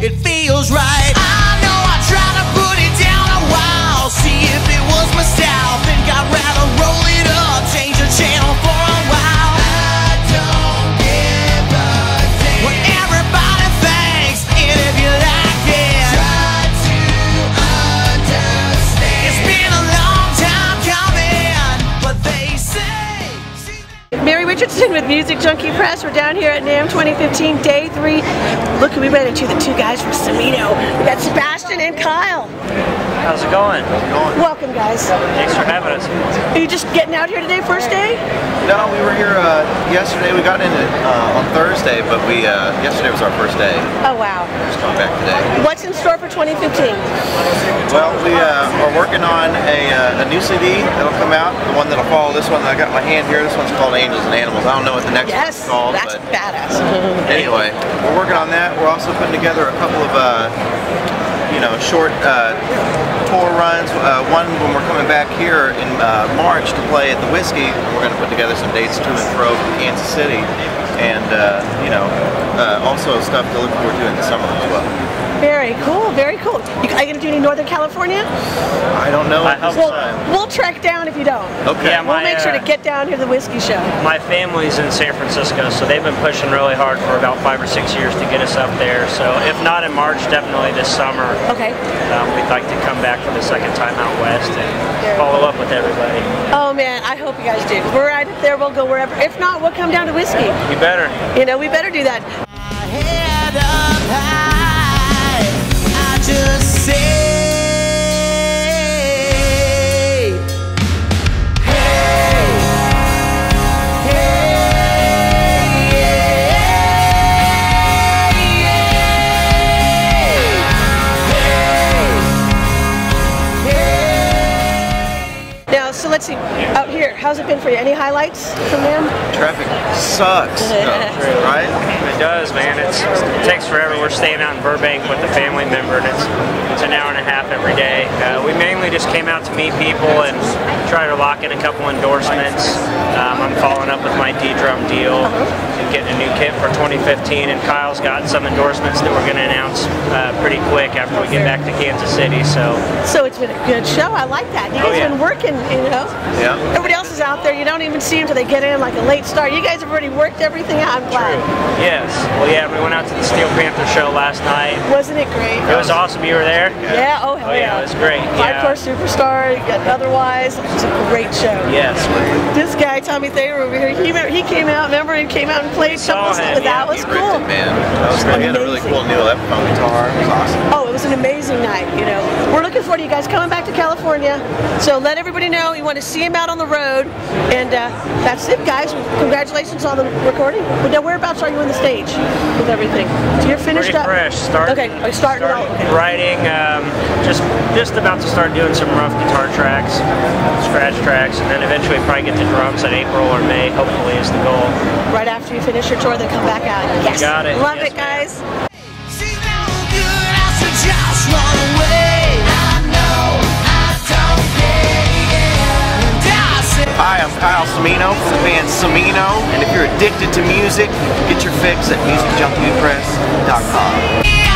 it feels right. I Richardson with Music Junkie Press. We're down here at NAMM 2015, day three. Look, we ran into the two guys from Cimino. We got Sebastian and Kyle. How's it going? Welcome, guys. Thanks for having us. Are you just getting out here today, first day? No, we were here uh, yesterday. We got in uh, on Thursday, but we uh, yesterday was our first day. Oh, wow. Just coming back today. What's in store for 2015? Well, we uh, are working on a, uh, a new CD that'll come out. The one that'll follow this one. I got in my hand here. This one's called Angels and Animals. I don't know what the next Yes, one's called, that's but badass. anyway, we're working on that. We're also putting together a couple of. Uh, you know, short uh, tour runs. Uh, one when we're coming back here in uh, March to play at the Whisky. We're going to put together some dates to and fro from Kansas City, and uh, you know, uh, also stuff to look forward to in the summer as well. Very cool, very cool. You, are you going to do any Northern California? I don't know I at this hope Well, time. we'll track down if you don't. Okay. Yeah, We'll make sure to uh, get down here to the Whisky Show. My family's in San Francisco, so they've been pushing really hard for about five or six years to get us up there. So if not in March, definitely this summer. Okay. Um, we'd like to come back for the second time out west and follow up with everybody. Oh man, I hope you guys do. We're right up there. We'll go wherever. If not, we'll come down to Whisky. You better. You know, we better do that. So let's see. Out here, how's it been for you? Any highlights from them? Traffic sucks, right? It does, man. It's, it takes forever. We're staying out in Burbank with a family member, and it's it's an hour and a half every day. Uh, we mainly just came out to meet people and try to lock in a couple endorsements. Um, I'm following up with my ddrum deal and getting a new kit for 2015, and Kyle's got some endorsements that we're going to announce uh, pretty quick after we get back to Kansas City. So So it's been a good show. I like that. You Oh, guys yeah. have been working, you know. Yeah. Everybody else is out there. You don't even see them until they get in like a late start. You guys have already worked everything out. I'm glad. yes, well, yeah, we went out to the Steel Panther show last night. Wasn't it great? It was awesome. You were there. Yeah. Oh hell Oh yeah, it was great. Hardcore Yeah. superstar. Otherwise. It was a great show. Yes. This guy Tommy Thayer over here. He he came out. Remember, he came out and played. something. him, That was cool. man. That was great. He had a really cool Neil Epiphone guitar. It was awesome. Oh, it was an amazing night. You know, we're looking forward to you guys coming back to California. So let everybody know you want to see him out on the road, and uh, that's it, guys. Congratulations on the recording. But now, whereabouts are you on the stage with everything? So you're finished Pretty up. fresh. Start, Okay, are you starting start out? Okay. writing. Um, just just about to start doing some rough guitar tracks, scratch tracks, and then eventually probably get the drums in April or May. Hopefully, is the goal. Right after you finish your tour, then come back out. Yes. Got it. Love Yes, it, guys. Kyle Cimino from the band Cimino. And if you're addicted to music, get your fix at musicjunkiepress.com.